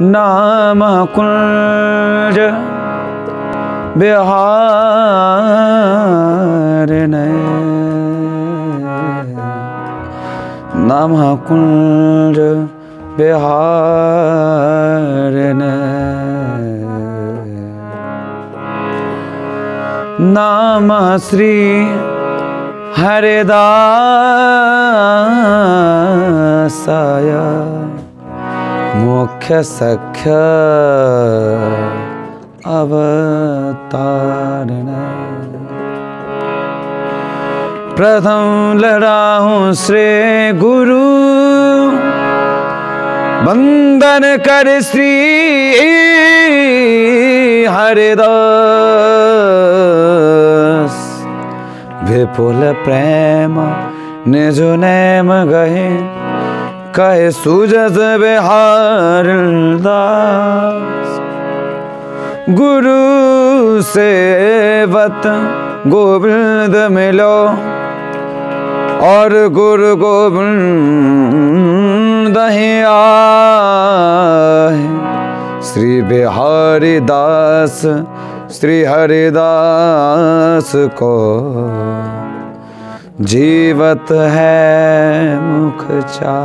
नाम कुंज बिहार नाम कुंज बिहार नाम श्री हरिदासाया मुख्य सख्य अवतारण प्रथम लड़ाऊं श्री गुरु। वंदन कर श्री हरिदास। विपुल प्रेम निज नेम गहे कहे सुजस बिहार दास। गुरु सेवत गोविंद मिलो और गुरु गोविंद आए। श्री बिहारी दास, श्री हरिदास को जीवत है मुख चा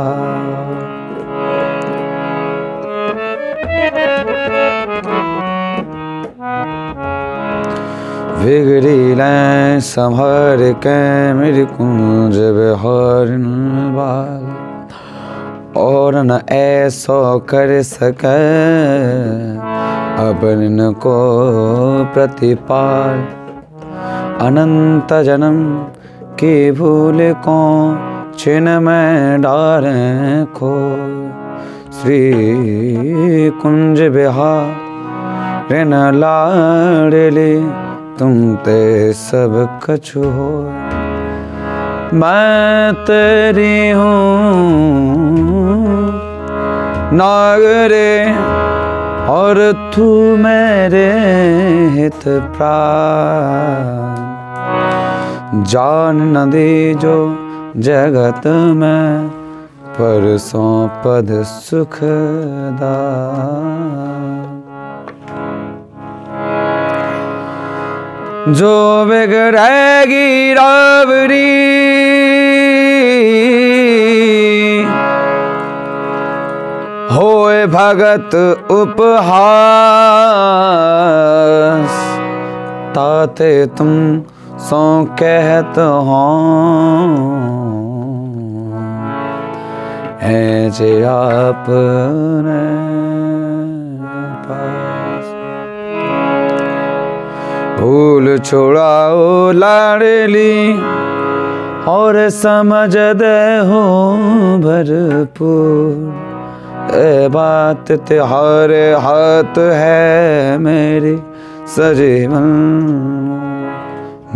बिगड़ी लें संभर के मेरी कुंज बिहार बाल। और न ऐसो कर सके अपन को प्रतिपाल। अनंत जन्म की भूल को छिन में डारे को श्री कुंज बिहार ऋण लाडली तुम ते सब कछु हो। मैं तेरी हूँ नागरे, और तू मेरे हित प्राण। जान न दे जो जगत में परसों पद सुखदा जो बिगड़ेगी रावरी होए भगत उपहास, ताते तुम सो कहत हो। जे पास। भूल छोड़ाओ लाडली, और समझ दे हो भरपूर। ए बात तिहारे हाथ है मेरी सजीवन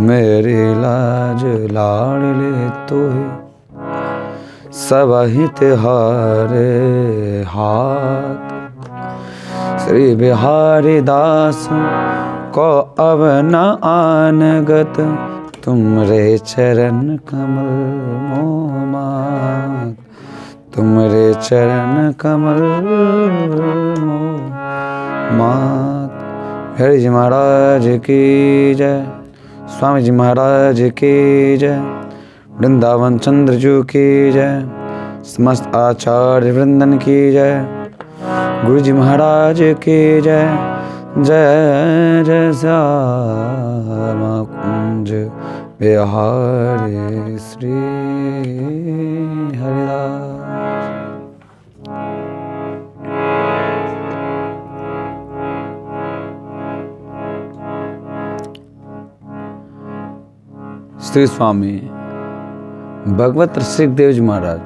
मेरी लाज लाडली तो सब ही तिहारे हाथ। श्री बिहारी दास को अब न आनगत तुमरे चरण कमल मोमा तुमरे चरण कमल मात हरि जी महाराज की जय। स्वामी जी महाराज के जय। वृंदावन चंद्र जू की जय। समस्त आचार्य वृंदन की जय। गुरु जी महाराज की जय। जय जय श्यामा कुंज बिहारी श्री हरिदास। श्री स्वामी भगवत ऋषिकदेव जी महाराज,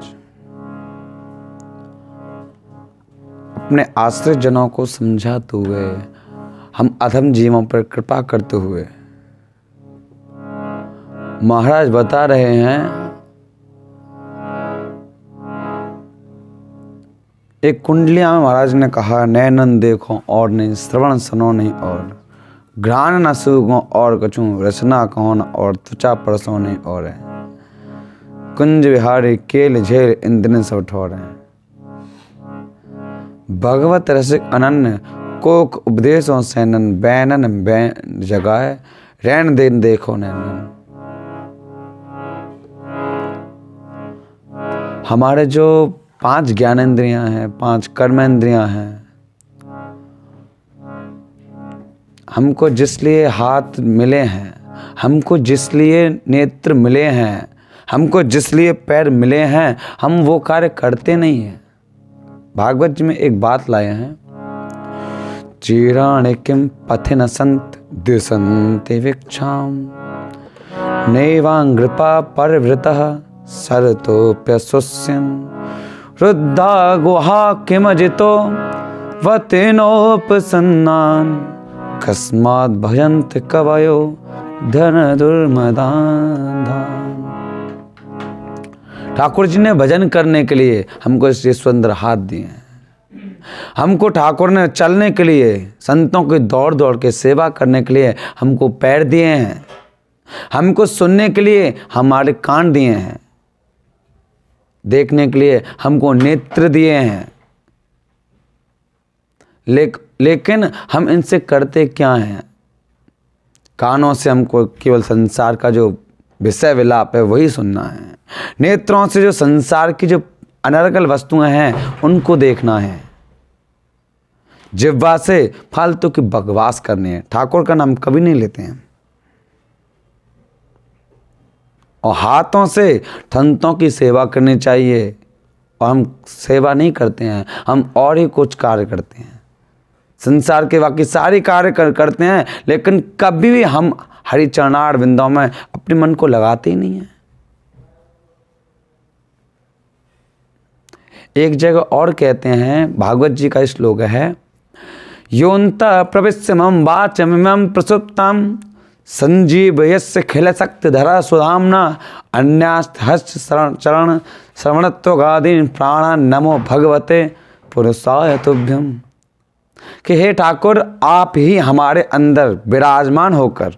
अपने आश्रित जनों को समझाते हुए, हम अधम जीवों पर कृपा करते हुए, महाराज बता रहे हैं, एक कुंडलिया में महाराज ने कहा नैनन देखो और नहीं, श्रवण सुनो नहीं और। घ्राण न सुगो और कछू रचना कौन और त्वचा परसो नहीं और। कुंज विहारी केल झेल इन दिन सब ठोर। हैं भगवत रसिक अनन्य कोक उपदेशों सैनन बैनन बैन जगाए, रैन दिन देखो नैनन हमारे जो पाँच ज्ञानेंद्रियाँ हैं, पाँच कर्मेंद्रियाँ हैं हमको जिस लिए हाथ मिले हैं, हमको जिस लिए नेत्र मिले हैं, हमको जिस लिए पैर मिले हैं, हम वो कार्य करते नहीं हैं। भागवत जी में एक बात लाए हैं, चीराण किम पथिन संत दिशंति विक्षाम नैवांग्रपा परवृत सरतोप्यसुस्यन रुद्धा गुहा किमजितो, वतेनोपसन्नान। कस्मात् भजन्त कवयो धन दुर्मदान ठाकुर जी ने भजन करने के लिए हमको इस सुंदर हाथ दिए। हैं हमको ठाकुर ने चलने के लिए संतों की दौड़ दौड़ के सेवा करने के लिए हमको पैर दिए हैं। हमको सुनने के लिए हमारे कान दिए हैं। देखने के लिए हमको नेत्र दिए हैं। ले, लेकिन हम इनसे करते क्या हैं? कानों से हमको केवल संसार का जो विषय विलाप है, वही सुनना है। नेत्रों से जो संसार की जो अनर्गल वस्तुएँ हैं, उनको देखना है। जिब्वा से फालतू की बकवास करनी है। ठाकुर का नाम कभी नहीं लेते हैं। और हाथों से संतों की सेवा करनी चाहिए। और हम सेवा नहीं करते हैं, हम और ही कुछ कार्य करते हैं। संसार के बाकी सारी कार्य कर, करते हैं लेकिन कभी भी हम हरिचरणार बिंदों में अपने मन को लगाते ही नहीं हैं। एक जगह और कहते हैं भागवत जी का श्लोक है योन्त प्रविश्य मम वाचम प्रसुप्तम संजीव यस्य खिल शक्ति धरा सुधामना अन्यास्त हस्त चरण श्रवणत्वगादीन प्राण नमो भगवते पुरुषाय तुभ्यम। कि हे ठाकुर, आप ही हमारे अंदर विराजमान होकर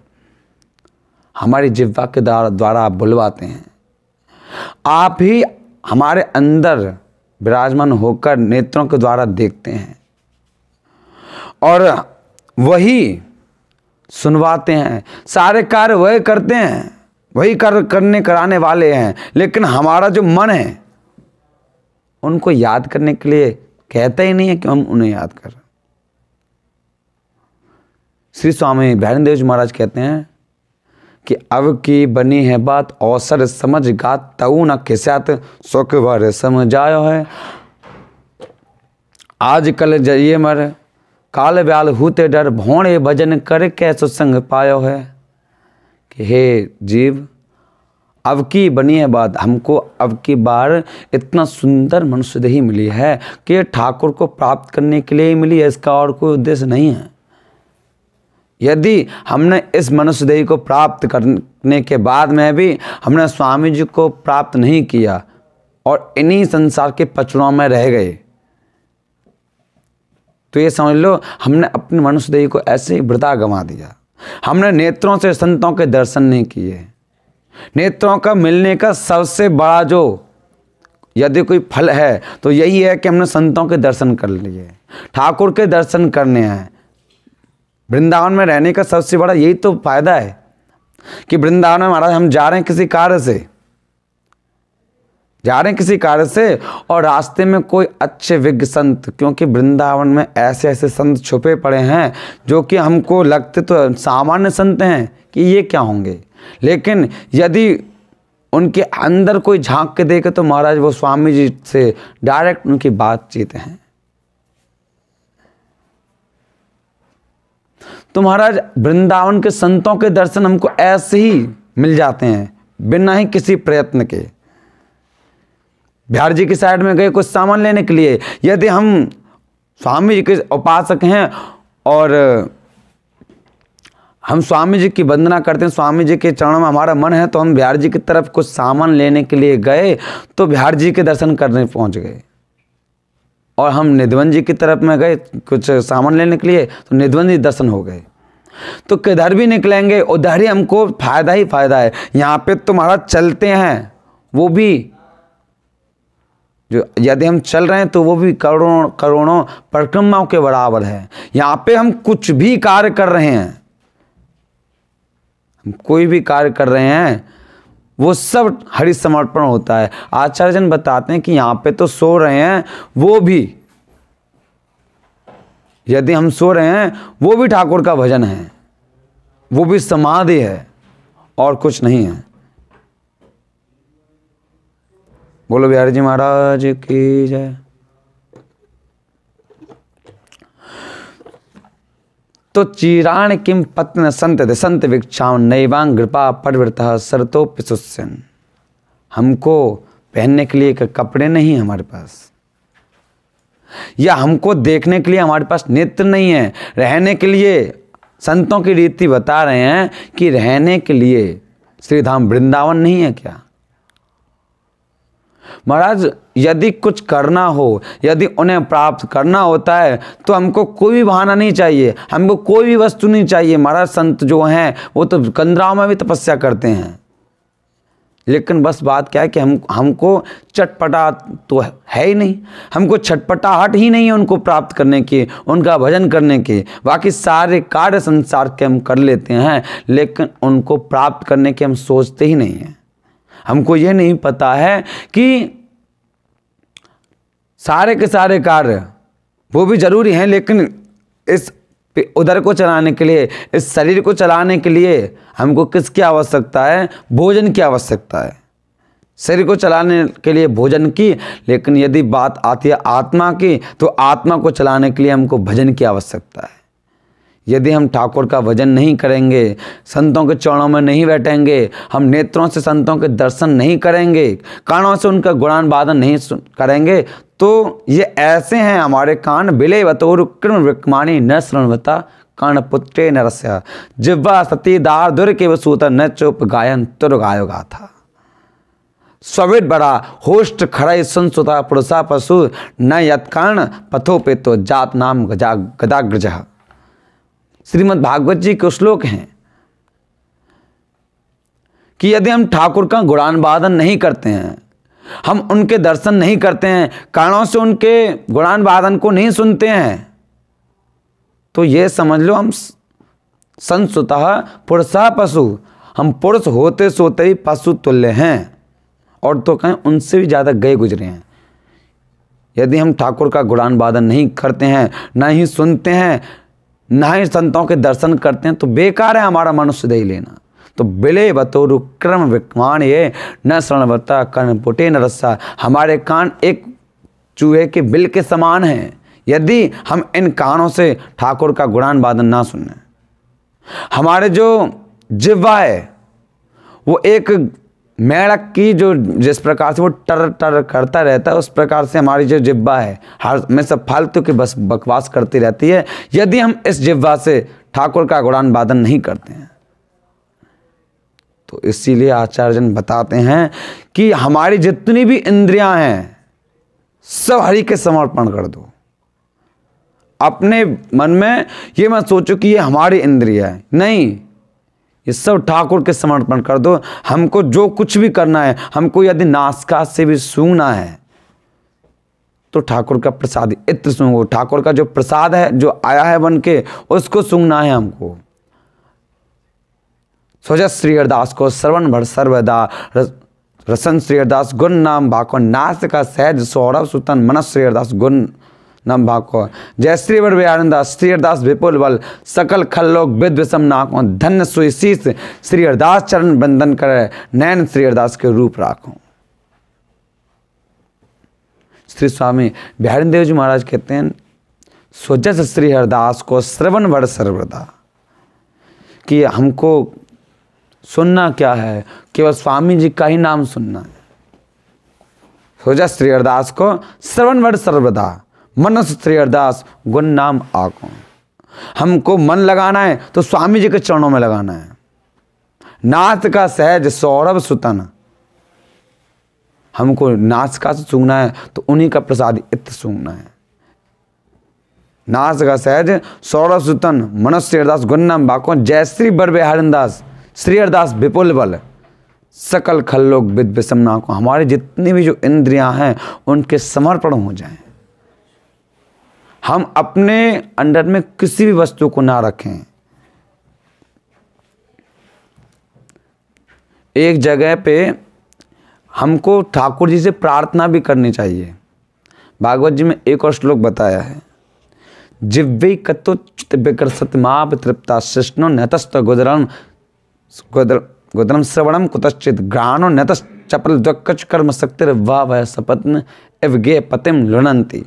हमारी जिह्वा के द्वारा आप बुलवाते हैं। आप ही हमारे अंदर विराजमान होकर नेत्रों के द्वारा देखते हैं। और वही सुनवाते हैं। सारे कार्य वही करते हैं, वही कर करने कराने वाले हैं। लेकिन हमारा जो मन है, उनको याद करने के लिए कहते ही नहीं है कि हम उन्हें याद कर श्री स्वामी भैरन देव जी महाराज कहते हैं कि अब की बनी है बात अवसर समझ गात तऊ न खिसात, सुख भर समझायो है। आज कल जइए मर, काल ब्याल हुते डर, भोणे भजन कर कै सुसंग पायो है। कि हे जीव, अब की बनी है बात, हमको अब की बार इतना सुंदर मनुष्य देही मिली है कि ठाकुर को प्राप्त करने के लिए ही मिली है, इसका और कोई उद्देश्य नहीं है। यदि हमने इस मनुष्य देह को प्राप्त करने के बाद में भी हमने स्वामी जी को प्राप्त नहीं किया और इन्हीं संसार के पचड़ों में रह गए तो ये समझ लो, हमने अपने मनुष्य देह को ऐसे ही वृता गंवा दिया। हमने नेत्रों से संतों के दर्शन नहीं किए। नेत्रों का मिलने का सबसे बड़ा जो यदि कोई फल है तो यही है कि हमने संतों के दर्शन कर लिए। ठाकुर के दर्शन करने हैं वृंदावन में रहने का सबसे बड़ा यही तो फ़ायदा है कि वृंदावन में महाराज, हम जा रहे हैं किसी कार्य से। जा रहे हैं किसी कार्य से और रास्ते में कोई अच्छे विज्ञ संत, क्योंकि वृंदावन में ऐसे ऐसे संत छुपे पड़े हैं जो कि हमको लगते तो सामान्य संत हैं कि ये क्या होंगे। लेकिन यदि उनके अंदर कोई झाँक के देखे तो महाराज वो स्वामी जी से डायरेक्ट उनकी बातचीत हैं। तो महाराज, वृंदावन के संतों के दर्शन हमको ऐसे ही मिल जाते हैं, बिना ही किसी प्रयत्न के। बिहार जी की साइड में गए कुछ सामान लेने के लिए। यदि हम स्वामी जी के उपासक हैं और हम स्वामी जी की वंदना करते हैं, स्वामी जी के चरणों में हमारा मन है तो हम बिहार जी की तरफ़ कुछ सामान लेने के लिए गए तो बिहार जी के दर्शन करने पहुँच गए। और हम निधवन जी की तरफ़ में गए, कुछ सामान लेने के लिए तो निधवन जी दर्शन हो गए। तो किधर भी निकलेंगे, उधर ही हमको फ़ायदा ही फ़ायदा है। यहाँ पे तुम्हारा चलते हैं, वो भी। जो यदि हम चल रहे हैं तो वो भी करोड़ों करोड़ों परिक्रमाओं के बराबर है। यहाँ पे हम कुछ भी कार्य कर रहे हैं। हम कोई भी कार्य कर रहे हैं वो सब हरि समर्पण होता है। आचार्य जन बताते हैं कि यहाँ पे तो सो रहे हैं, वो भी। यदि हम सो रहे हैं, वो भी ठाकुर का भजन है। वो भी समाधि है, और कुछ नहीं है। बोलो बिहारी जी महाराज की जय। तो चीराण किम पत्न संत संत भिक्षाओं नैवांग कृपा परिवृत सरतो पिसुस्यन हमको पहनने के लिए कपड़े नहीं हमारे पास। या हमको देखने के लिए हमारे पास नेत्र नहीं है। रहने के लिए संतों की रीति बता रहे हैं कि रहने के लिए श्री धाम वृंदावन नहीं है क्या? महाराज, यदि कुछ करना हो, यदि उन्हें प्राप्त करना होता है तो हमको कोई भी बहाना नहीं चाहिए। हमको कोई भी वस्तु नहीं चाहिए। महाराज, संत जो हैं, वो तो कंदराव में भी तपस्या करते हैं। लेकिन बस बात क्या है कि हम, हमको चटपटा तो है ही नहीं। हमको छटपटाहट ही नहीं है उनको प्राप्त करने की, उनका भजन करने की। बाकी सारे कार्य संसार के हम कर लेते हैं, लेकिन उनको प्राप्त करने के हम सोचते ही नहीं हैं। हमको ये नहीं पता है कि सारे के सारे कार्य वो भी ज़रूरी हैं, लेकिन इस उधर को चलाने के लिए, इस शरीर को चलाने के लिए हमको किसकी आवश्यकता है? भोजन की आवश्यकता है। शरीर को चलाने के लिए भोजन की, लेकिन यदि बात आती है आत्मा की तो आत्मा को चलाने के लिए हमको भजन की आवश्यकता है। यदि हम ठाकुर का भजन नहीं करेंगे, संतों के चरणों में नहीं बैठेंगे, हम नेत्रों से संतों के दर्शन नहीं करेंगे, कानों से उनका गुणान वादन नहीं करेंगे तो ये ऐसे हैं हमारे कान, बिले बतौर कृण विकमाणी न श्रणवता कर्ण पुत्रे नरस्य जिब्वा सती दार दुर के वसूत न चुप गायन तुर गायो गाथा। स्वित बड़ा होस्ट खड़ाई संसुता पुरुषा पशु, न यत्कर्ण पथो पे तो जात नाम गजा गदाग्रज। श्रीमद् भागवत जी के श्लोक हैं कि यदि हम ठाकुर का गुणान वादन नहीं करते हैं, हम उनके दर्शन नहीं करते हैं, कारणों से उनके गुणान वादन को नहीं सुनते हैं तो ये समझ लो हम संसुतः पुरुषा पशु। हम पुरुष होते सोते ही पशु तुल्य हैं और तो कहें उनसे भी ज़्यादा गए गुजरे हैं। यदि हम ठाकुर का गुणान वादन नहीं करते हैं, ना ही सुनते हैं ना ही संतों के दर्शन करते हैं तो बेकार है हमारा मनुष्य दे लेना। तो बिले बतौरु क्रम विक्मान ये, न श्रणवता कर्ण पुटे न रस्सा। हमारे कान एक चूहे के बिल के समान हैं। यदि हम इन कानों से ठाकुर का गुणान वादन ना सुने। हमारे जो जिवा है, वो एक मेढक की जो जिस प्रकार से वो टर टर करता रहता है, उस प्रकार से हमारी जो जिब्बा है, हर में सब फालतू की बस बकवास करती रहती है। यदि हम इस जिब्बा से ठाकुर का गुणान वादन नहीं करते हैं तो इसीलिए आचार्यजन बताते हैं कि हमारी जितनी भी इंद्रियाँ हैं, सब हरि के समर्पण कर दो। अपने मन में ये मत सोचो कि ये हमारी इंद्रिया है। नहीं ये सब ठाकुर के समर्पण कर दो। हमको जो कुछ भी करना है, हमको यदि नासका से भी सूंघना है तो ठाकुर का प्रसाद इत्र सूंघो। ठाकुर का जो प्रसाद है, जो आया है बन के, उसको सूंघना है हमको। सोच श्री हरदास को श्रवण भर सर्वदा रसन श्री अरदास गुण नाम भाको नास का सहज सौरभ सुतन मन श्री अरदास गुण नम भाको जय श्री वर व्यानंदास श्री हरदास विपुल बल, सकल खल्लोक विषम नाको धन्य सुशीष श्री अरदास चरण बंधन करे नैन श्री अरदास के रूप राखो। श्री स्वामी बिहारी देव जी महाराज कहते हैं सोजस श्री हरदास को श्रवण वर सर्वदा। कि हमको सुनना क्या है? केवल स्वामी जी का ही नाम सुनना है। सोजस श्री अरदास को श्रवण वर सर्वदा। मनस श्री अरदास, गुण नाम आको हमको मन लगाना है तो स्वामी जी के चरणों में लगाना है। नाथ का सहज सौरभ सुतन। हमको नाच का सूंघना है तो उन्हीं का प्रसाद इत सूंघना है। नाच का सहज सौरभ सुतन मनुष्य अरदास गुन्नाम बाको जय श्री बर हरिदास श्री अरदास विपुल बल। सकल खल्लोक विद विषमना को हमारे जितनी भी जो इंद्रियाँ हैं, उनके समर्पण हो जाएँ। हम अपने अंडर में किसी भी वस्तु को ना रखें। एक जगह पे हमको ठाकुर जी से प्रार्थना भी करनी चाहिए। भागवत जी में एक और श्लोक बताया है। जिव्य कतो चित विकर सतमाप तृप्ता शिष्णो नतस्त गुदरम गुदरम श्रवणम कुतश्चित ग्राणो नतस चपल द्वक्च कर्म शक्तिर वाह वह सपत्न गे पतिम लुणंती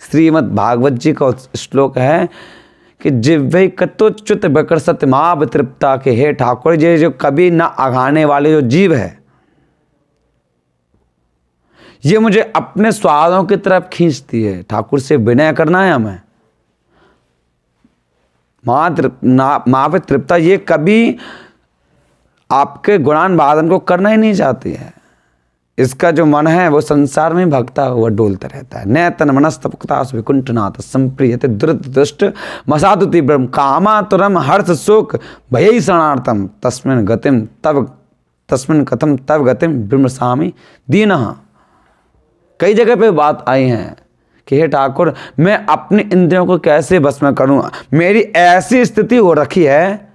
श्रीमद् भागवत जी का श्लोक है कि जिव्वे कतोच्युत बकर सत्यमाप तृप्ता के हे ठाकुर जी, जो कभी ना आघाने वाले जो जीव है। ये मुझे अपने स्वादों की तरफ़ खींचती है। ठाकुर से विनय करना है हमें। माँ पे तृप्ता ये कभी आपके गुणान वादन को करना ही नहीं चाहती है। इसका जो मन है, वो संसार में भगता हुआ डोलता रहता है। न तन मनस्तपुक्ता विकुंठनाथ संप्रिय दुर्द दुष्ट मसादुति ब्रह्म कामा तुरम हर्ष शोक भय शरणार्थम तस्मिन गतिम तब तस्मिन कथम तब गतिम ब्रह्म स्वामी दीन। कई जगह पे बात आई है कि हे ठाकुर, मैं अपने इंद्रियों को कैसे बस में करूँ? मेरी ऐसी स्थिति हो रखी है,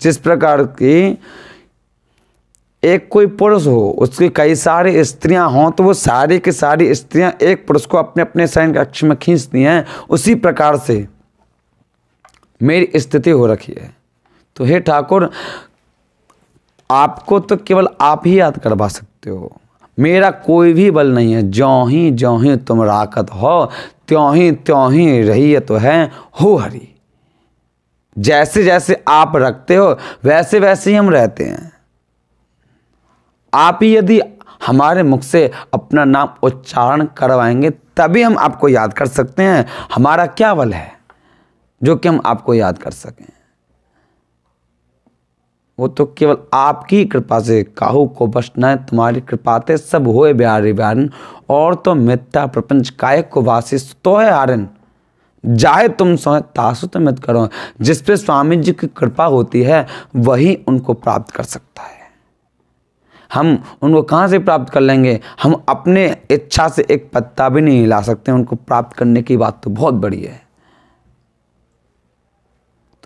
जिस प्रकार की एक कोई पुरुष हो, उसकी कई सारी स्त्रियाँ हों तो वो सारी की सारी स्त्रियाँ एक पुरुष को अपने अपने शयन कक्ष में खींचती हैं, उसी प्रकार से मेरी स्थिति हो रखी है। तो हे ठाकुर, आपको तो केवल आप ही याद करवा सकते हो। मेरा कोई भी बल नहीं है ज्यों ही ज्यों ही तुम राकत हो त्यों ही त्यों ही रही है तो है, हो हरी। जैसे जैसे आप रखते हो वैसे वैसे ही हम रहते हैं। आप ही यदि हमारे मुख से अपना नाम उच्चारण करवाएँगे, तभी हम आपको याद कर सकते हैं। हमारा क्या बल है जो कि हम आपको याद कर सकें? वो तो केवल आपकी कृपा से काहू को बस न तुम्हारी कृपाते सब होए ब्यारे ब्यारन और तो मिथ्या प्रपंच कायक को वासी तो है आरन जाहे तुम सो तासु तो मत करो। जिस पे स्वामी जी की कृपा होती है, वही उनको प्राप्त कर सकता है। हम उनको कहाँ से प्राप्त कर लेंगे? हम अपने इच्छा से एक पत्ता भी नहीं ला सकते, उनको प्राप्त करने की बात तो बहुत बड़ी है।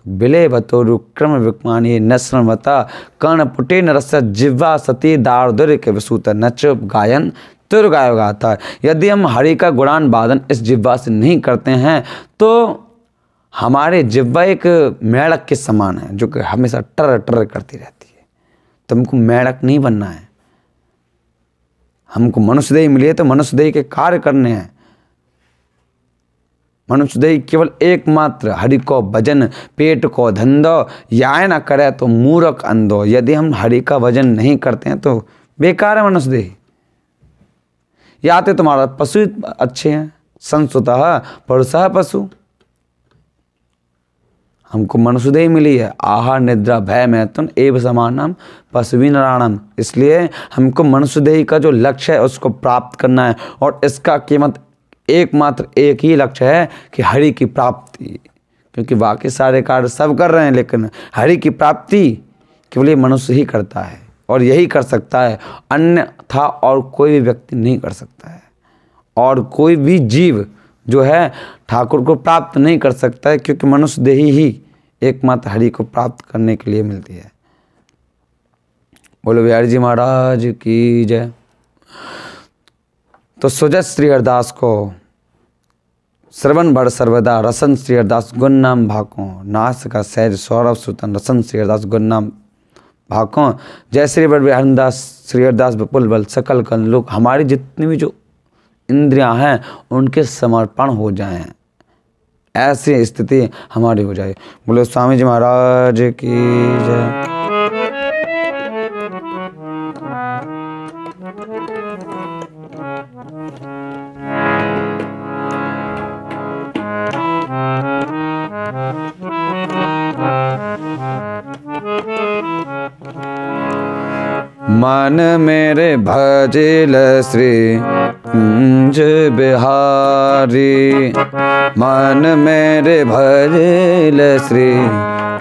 बिले रुक्रम विक्मानी नश्रमता कर्ण पुटे नरस जिह्वा सती दारदुर के वसूत नच गायन तुर गाय गाता। यदि हम हरि का गुणान वादन इस जिह्वा से नहीं करते हैं तो हमारे जिह्वा एक मेढक के समान है, जो कि हमेशा टर टर करती रहती है तो मेढक नहीं बनना है। हमको मनुष्यदेह मिली तो मनुष्यदेह के कार्य करने हैं। मनुष्य केवल एकमात्र हरि को भजन, पेट को धंधो या न करे तो मूर्ख अंधो। यदि हम हरि का भजन नहीं करते हैं तो बेकार है मनुष्य या तो तुम्हारा पशु अच्छे हैं संस्कृत परुषा पशु। हमको मनुष्यदेह मिली है। आहार, निद्रा, भय मैथुन एव समानम, पशुवी नारायणम। इसलिए हमको मनुष्यदेह का जो लक्ष्य है, उसको प्राप्त करना है और इसका कीमत एकमात्र एक ही लक्ष्य है कि हरि की प्राप्ति। क्योंकि बाकी सारे कार्य सब कर रहे हैं, लेकिन हरि की प्राप्ति केवल ये मनुष्य ही करता है और यही कर सकता है। अन्य था और कोई भी व्यक्ति नहीं कर सकता है। और कोई भी जीव जो है, ठाकुर को प्राप्त नहीं कर सकता है, क्योंकि मनुष्य देही ही एकमात्र हरि को प्राप्त करने के लिए मिलती है। बोलो, बिहारी जी महाराज की जय। तो सुजत श्री अरदास को, श्रवण भर सर्वदा रसन श्री अरदास गुण नाम भाको, नास का सैज सौरभ सुतन रसन श्री अरदास गुण नाम भाको। जय श्री बर हरदास श्री अरदास विपुल बल, सकल कल लोग हमारी जितनी भी जो इंद्रियाँ हैं, उनके समर्पण हो जाएँ। ऐसी स्थिति हमारी हो जाए। बोले, स्वामी जी महाराज की जय। मन मेरे भजिल श्री कुंज बिहारी, मन मेरे भजिल श्री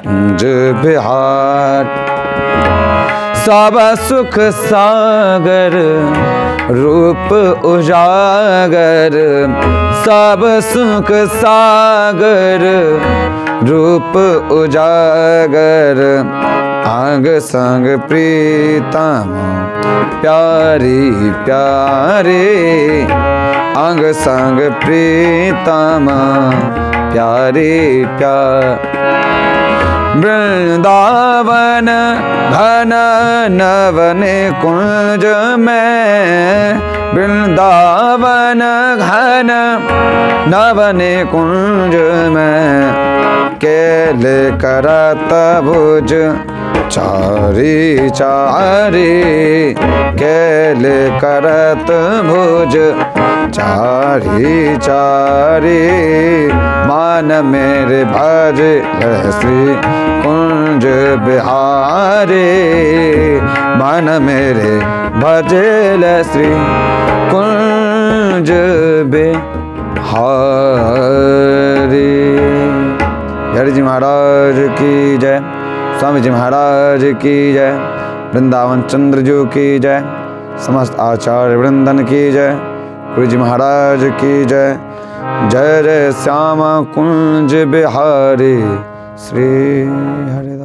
कुंज बिहार। सब सुख सागर, रूप उजागर। सब सुख सागर रूप उजागर आग संग प्रीतम प्यारी प्यारे अंग संग प्रीतम प्यारे प्यार वृंदावन घन नवने कुंज में। वृंदावन घन नवने कुंज में। केले करत भुज चारी चारे, केले करत भुज। चारी चारी, मान मेरे भज। श्री कुंज बिहारी, मान मेरे भजल श्री कुंज बिहारी। हरि जी महाराज की जय। स्वामी जी महाराज की जय। वृंदावन चंद्र जी की जय। समस्त आचार्य वृंदन की जय। गुरु जी महाराज की जय। जय जय श्याम कुंज बिहारी। श्री हरिदास